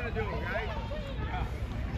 gonna do, right? Yeah.